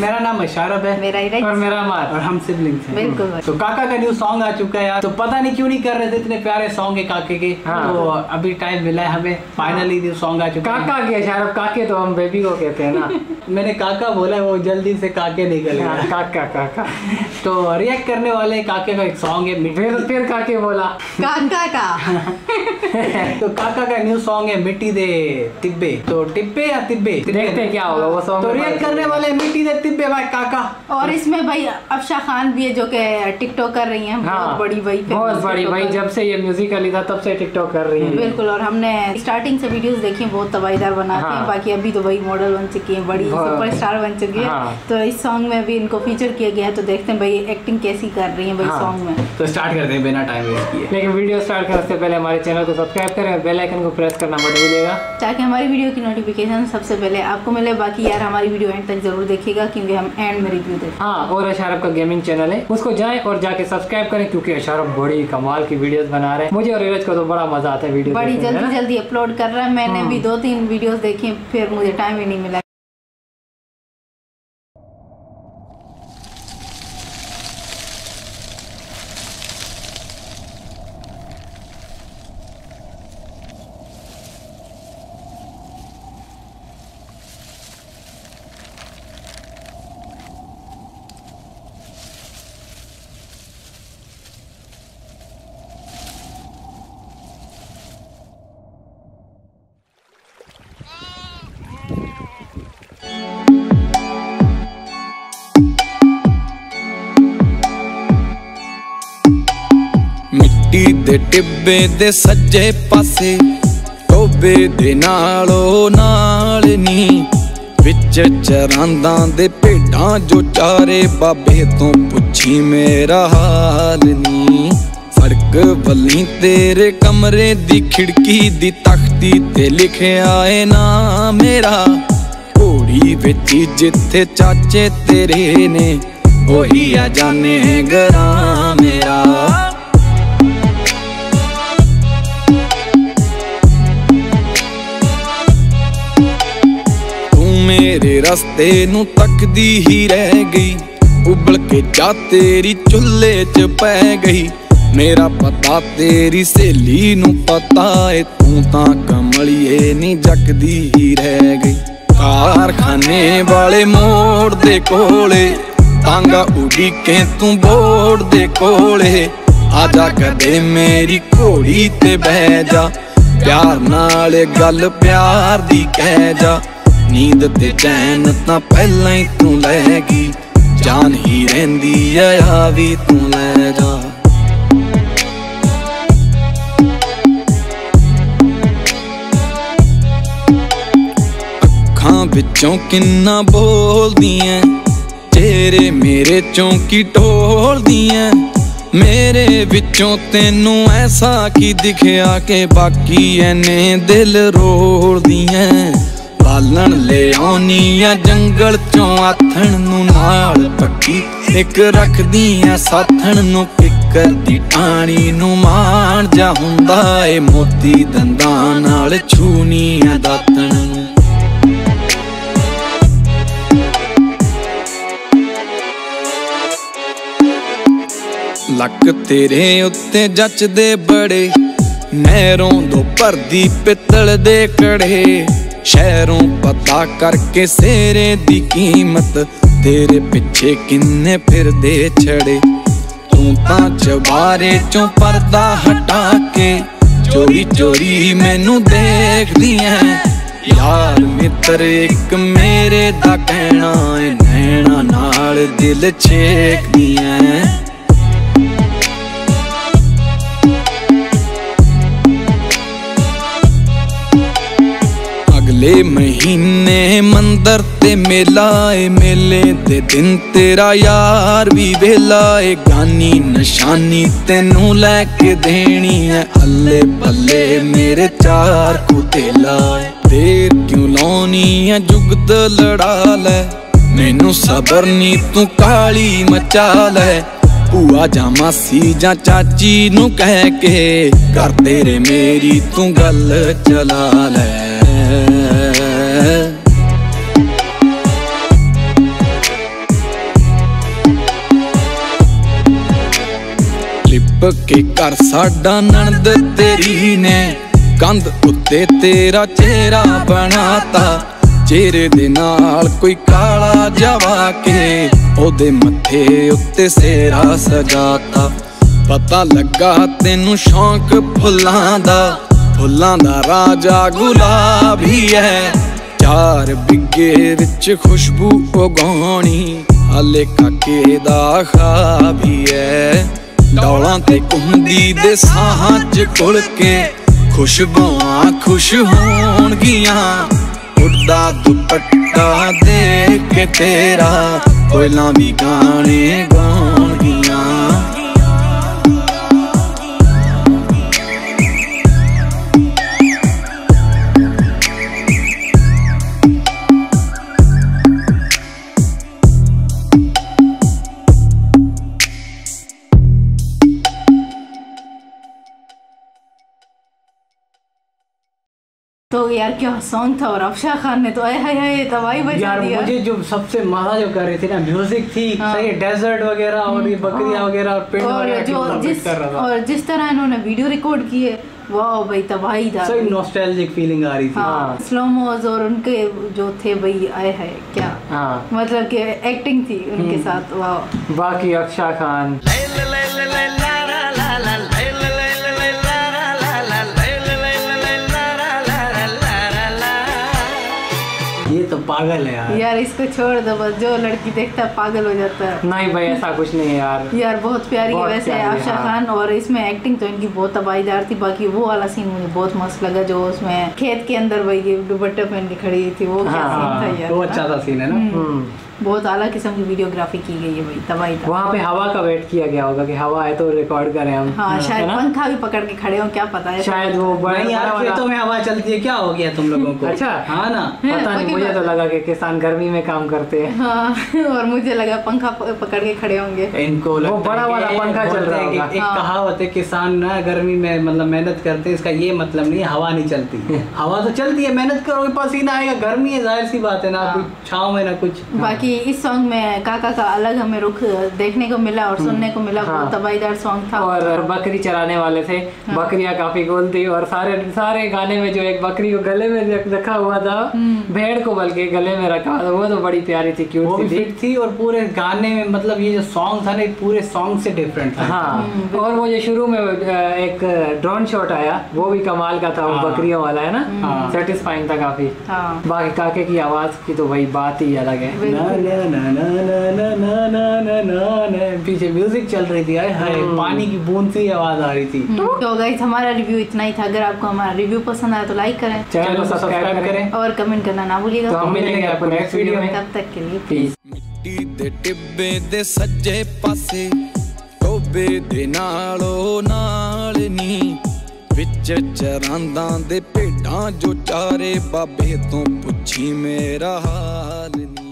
मेरा नाम अशारफ है मेरा और मेरा मार और हम सिबलिंग्स हैं। बिल्कुल। तो काका का न्यू सॉन्ग आ चुका है यार। तो पता नहीं क्यों नहीं कर रहे थे इतने प्यारे सॉन्ग है काके के। हाँ। तो अभी टाइम मिला है हमें। फाइनली न्यू सॉन्ग आ चुका काका के शाहरुख काके तो हम बेबी को कहते हैं ना। मैंने काका बोला वो जल्दी से काके निकल हाँ, गया काका काका। तो रिएक्ट करने वाले काके का एक सॉन्ग है फिर फिर काके बोला। काका का? तो काका का न्यू सॉन्ग है मिट्टी दे तिब्बे। तो टिब्बे या तिब्बे? देखते हैं क्या होगा वो सॉन्ग तो रिएक्ट करने वाले मिट्टी दे तिब्बे भाई काका और इसमें भाई अफशा खान भी है जो कि टिकटॉक कर रही हैं बहुत बड़ी भाई बहुत बड़ी भाई। जब से ये म्यूजिकली था तब से टिकटॉक कर रही है बिल्कुल और हमने स्टार्टिंग से वीडियोस देखी हैं, बहुत तबाहीदार बनाती हैं हाँ। बाकी अभी तो भाई मॉडल बन चुकी हैं बड़ी बहुत। सुपरस्टार बन चुकी है हाँ। तो इस सॉन्ग में भी इनको फीचर किया गया है तो देखते हैं भाई एक्टिंग कैसी कर रही है भाई हाँ। सॉन्ग में तो स्टार्ट करते हैं बिना टाइम वेस्ट किए लेकिन वीडियो स्टार्ट करने से पहले हमारे चैनल को सब्सक्राइब करें बेल आइकन को प्रेस करना मत भूलिएगा ताकि हमारी वीडियो की नोटिफिकेशन सबसे पहले आपको मिले बाकी यार हमारी वीडियो एंड तक ज़रूर देखिएगा क्योंकि हम एंड में रिव्यू देते हाँ और अशारफ का गेमिंग चैनल है। उसको जाए और जाके सब्सक्राइब करें क्यूँकी अशारफ बड़ी कमाल की वीडियोस बना रहे हैं। मुझे और रिवेज को तो बड़ा मज़ा आता है वीडियो बड़ी जल्दी जल्दी अपलोड कर रहा है। मैंने हाँ। भी दो तीन वीडियो देखी फिर मुझे टाइम ही नहीं मिला। ਮਿੱਟੀ ਦੇ ਟਿੱਬੇ ਦੇ ਸੱਜੇ ਪਾਸੇ, ਟੋਬੇ ਦੇ ਨਾਲੋਂ ਨਾਲ ਨੀ। ਵਿੱਚ ਚਰਾਂਦਾਂ ਦੇ ਭੇਡਾਂ ਜੋ ਚਾਰੇ ਬਾਬੇ ਤੋਂ ਪੁੱਛੀ ਮੇਰਾ ਹਾਲ ਨੀ। ਸੜਕ ਵੱਲੀ ਤੇਰੇ ਕਮਰੇ ਦੀ ਖਿੜਕੀ ਦੀ ਤਖਤੀ ਤੇ ਲਿਖਿਆ ਏ ਨਾ ਮੇਰਾ। ਘੋੜੀ ਵਿੱਚ ਜਿੱਥੇ ਚਾਚੇ ਤੇਰੇ ਨੇ, ਉਹੀ ਆ ਜਾਣੇ ਗਰਾ ਮੇਰਾ। ਰਸਤੇ ਨੂੰ ਤੱਕਦੀ ਹੀ ਰਹਿ ਗਈ। ਉਬਲ ਕੇ ਜਾ ਤੇਰੀ ਚੁੱਲ੍ਹੇ 'ਚ ਪੈ ਗਈ। ਮੇਰਾ ਪਤਾ ਤੇਰੀ ਸਹੇਲੀ ਨੂੰ ਪਤਾ ਏ, ਤੂੰ ਤਾਂ ਕਮਲੀਏ ਨਹੀਂ ਜੱਕਦੀ ਹੀ ਰਹਿ ਗਈ। ਕਾਰਖਾਨੇ ਵਾਲੇ ਮੋੜ ਦੇ ਕੋਲੇ, ਤਾਂਗਾ ਉਡੀਕੇ ਤੂੰ ਬੋੜ ਦੇ ਕੋਲੇ। ਆਜਾ ਕਦੇ ਮੇਰੀ ਘੋੜੀ ਤੇ ਬਹਿ ਜਾ, ਪਿਆਰ ਨਾਲ ਗੱਲ ਪਿਆਰ ਦੀ ਕਹਿ ਜਾ। ਨੀਂਦ ਤੇ ਚੈਨ ਤਾਂ ਪਹਿਲਾਂ ਹੀ ਤੂੰ ਲੈ ਗਈ। ਜਾਨ ਹੀ ਰਹਿੰਦੀ ਆ ਆ ਵੀ ਤੂੰ ਲੈ ਜਾ। ਅੱਖਾਂ ਵਿੱਚੋਂ ਕਿੰਨਾ ਬੋਲਦੀਆਂ ਤੇਰੇ ਮੇਰੇ ਚੋਂ ਕੀ ਢੋਲਦੀਆਂ। ਮੇਰੇ ਵਿੱਚੋਂ ਤੈਨੂੰ ਐਸਾ ਕੀ ਦਿਖਿਆ ਕਿ ਬਾਕੀ ਐਨੇ ਦਿਲ ਰੋਲਦੀਆਂ। ਬਾਲਣ ਲੈ ਆਉਣੀਆਂ ਜੰਗਲ ਚੋਂ ਆਥਣ ਨੂੰ ਨਾਲ ਪੱਕੀ ਇੱਕ ਰੱਖਦੀਆਂ ਸਾਥਣ ਨੂੰ ਫਿਕਰ ਦੀ ਟਾਣੀ ਨੂੰ ਮਾਣ। ਜਾ ਹੁੰਦਾ ਏ ਮੋਤੀ ਦੰਦਾਂ ਨਾਲ ਛੂਨੀਆਂ ਦਾਤਣ ਨੂੰ। ਲੱਕ ਤੇਰੇ ਉੱਤੇ ਜੱਚਦੇ ਬੜੇ, ਨਹਿਰੋਂ ਦੋ ਭਰਦੀ ਪਿੱਤਲ ਦੇ ਕੜੇ। ਸ਼ਹਿਰੋਂ ਪਤਾ ਕਰਕੇ ਸੇਰੇ ਦੀ ਕੀਮਤ। ਤੇਰੇ ਪਿੱਛੇ ਕਿੰਨੇ ਫਿਰਦੇ ਛੜੇ। ਤੂੰ ਤਾਂ ਚਵਾਰੇ ਚੋਂ ਪਰਦਾ ਹਟਾ ਕੇ ਚੋਰੀ ਚੋਰੀ ਮੈਨੂੰ ਦੇਖਦੀ ਐ। ਯਾਰ ਮਿੱਤਰ, ਇੱਕ ਮੇਰੇ ਦਾ ਕਹਿਣਾ ਏ, ਨੈਣਾ ਨਾਲ ਦਿਲ ਛੇਕਦੀ ਐ। ਅਗਲੇ ਮਹੀਨੇ ਮੰਦਰ ਤੇ ਮੇਲਾ ਏ, ਮੇਲੇ ਦੇ ਦਿਨ ਤੇਰਾ ਯਾਰ ਵੀ ਵੇਲਾ ਏ। ਗਾਨੀ ਨਿਸ਼ਾਨੀ ਤੈਨੂੰ ਲੈ ਕੇ ਦੇਣੀ ਐ ਅੱਲੇ ਬੱਲੇ ਮੇਰੇ ਚਾਰ ਕੁਤੇਲਾ ਦੇਰ ਕਿਉਂ ਲਾਉਣੀ ਐ ਜੁਗਤ ਲੜਾ ਲੈ ਮੈਨੂੰ ਸਬਰ ਨੀ, ਤੂੰ ਕਾਲੀ ਮਚਾ ਲੈ ਭੂਆ ਜਾਂ ਮਾਸੀ ਜਾਂ ਚਾਚੀ ਨੂੰ ਕਹਿ ਕੇ ਕਰ ਤੇਰੇ ਮੇਰੀ ਤੂੰ ਗੱਲ ਚਲਾ ਲੈ ਲਿਪ ਕਰ ਸਾਡਾ ਨਣਦ ਤੇਰੀ ਨੇ, ਕੰਧ ਉੱਤੇ ਤੇਰਾ ਚਿਹਰਾ ਬਣਾਤਾ। ਚਿਹਰੇ ਦੇ ਨਾਲ ਕੋਈ ਕਾਲਾ ਜਵਾ ਕੇ, ਉਹਦੇ ਮੱਥੇ ਉੱਤੇ ਸੇਰਾ ਸਜਾਤਾ। ਪਤਾ ਲੱਗਾ ਤੈਨੂੰ ਸ਼ੌਂਕ ਫੁੱਲਾਂ ਦਾ ਫੁੱਲਾਂ ਦਾ ਰਾਜਾ ਗੁਲਾਬੀ ਹੈ ਚਾਰ ਬਿੱਗੇ ਵਿੱਚ ਖੁਸ਼ਬੂ ਉਗਾਉਣੀ, ਹਾਲੇ ਕਾਕੇ ਦਾ ਖਾਬ ਹੈ ਡੌਲਾਂ ਤੇ ਘੁੰਮਦੀ ਦੇ ਸਾਹਾਂ 'ਚ ਘੁਲ ਕੇ ਖੁਸ਼ਬੂਆਂ ਖੁਸ਼ ਹੋਣਗੀਆਂ। ਉੱਡਾ ਦੁਪੱਟਾ ਦੇ ਕੇ ਤੇਰਾ, ਕੋਇਲਾਂ ਵੀ ਗਾਣੇ ਗਾਉਣਗੀਆਂ। तो यार क्या सॉन्ग था और अफशा खान ने तो आए हाय हाय तबाही बचा यार दिया। मुझे जो सबसे मज़ा जो कर रही थी ना म्यूज़िक थी हाँ। सही डेजर्ट वगैरह और ये बकरियाँ वगैरह और पेड़ और वगैरह जो जिस कर रहा था। और जिस तरह इन्होंने वीडियो रिकॉर्ड की है वाह भाई तबाही था। सही नॉस्टैल्जिक फीलिंग आ रही थी। हाँ स्लोमोज और उनके जो थे भाई आए है क्या? हाँ। मतलब कि एक्टिंग थी उनके साथ वाह। बाकी अक्षा खान। पागल है यार। यार इसको छोड़ दो बस जो लड़की देखता है पागल हो जाता है। नहीं भाई ऐसा कुछ नहीं है यार। यार बहुत प्यारी बहुत है वैसे आशा हाँ। खान और इसमें एक्टिंग तो इनकी बहुत तबाहीदार थी बाकी वो वाला सीन मुझे बहुत मस्त लगा जो उसमें खेत के अंदर भाई दुपट्टे पहन के खड़ी थी वो क्या हाँ, सीन था हाँ, यार। वो अच्छा था सीन है ना। हम्म। बहुत आला किस्म की वीडियोग्राफी की गई है भाई तबाही था। वहाँ पे हवा का वेट किया गया होगा कि हवा है तो रिकॉर्ड करें हम। हाँ शायद पंखा भी पकड़ के खड़े हो क्या पता है। शायद वो बड़ा यार खेतों में हवा चलती है क्या हो गया तुम लोगों को? अच्छा। हाँ ना? पता नहीं मुझे तो लगा कि किसान गर्मी में काम करते हैं। हाँ और मुझे लगा पंखा पकड़ के खड़े होंगे। इनको है बड़ा वाला पंखा चल रहा हैं। एक हाँ। कहावत है किसान ना गर्मी में मतलब मेहनत करते हैं इसका ये मतलब नहीं है, हवा नहीं चलती। हवा तो चलती है मेहनत करोगे पसीना आएगा गर्मी है ज़ाहिर सी बात है ना हाँ। कुछ छाव में ना कुछ। बाकी इस सॉन्ग में काका का अलग हमें रुख देखने को मिला और सुनने को मिला हाँ। बहुत तबाहीदार सॉन्ग था। और बकरी चराने वाले थे हाँ। बकरियाँ काफ़ी गोल थी और सारे सारे गाने में जो एक बकरी को गले में रखा हुआ था हम्म। भेड़ को बल्कि गले में रखा हुआ था वो तो बड़ी प्यारी थी वो क्यूट भी सी थी थी और पूरे गाने में मतलब ये जो सॉन्ग था ना पूरे सॉन्ग से डिफरेंट था। हाँ और वो जो शुरू में एक ड्रोन शॉट आया वो भी कमाल का था वो हाँ। बकरियों वाला है ना? हाँ। सेटिस्फाइंग था काफ़ी। हाँ। बाकी काके की आवाज़ की तो भाई बात ही अलग है। ना ना ना ना ना ना ना ना ना ना पीछे म्यूजिक चल रही थी हाय हाय हम्म। पानी की बूंद सी आवाज आ रही थी तो गाइस हमारा रिव्यू इतना ही था अगर आपको हमारा रिव्यू पसंद आया तो लाइक करें चैनल को सब्सक्राइब करें और कमेंट करना ना तो भूलिएगा हम मिलेंगे आपको नेक्स्ट वीडियो में तब तक के लिए Peace. ਮਿੱਟੀ ਦੇ ਟਿੱਬੇ ਦੇ ਸੱਜੇ ਪਾਸੇ ਟੋਬੇ ਦੇ ਨਾਲੋਂ ਨਾਲ ਨੀ ਵਿੱਚ ਚਰਾਂਦਾਂ ਦੇ ਭੇਡਾਂ ਜੋ ਚਾਰੇ ਬਾਬੇ ਤੋਂ ਪੁੱਛੀ ਮੇਰਾ ਹਾਲ ਨੀ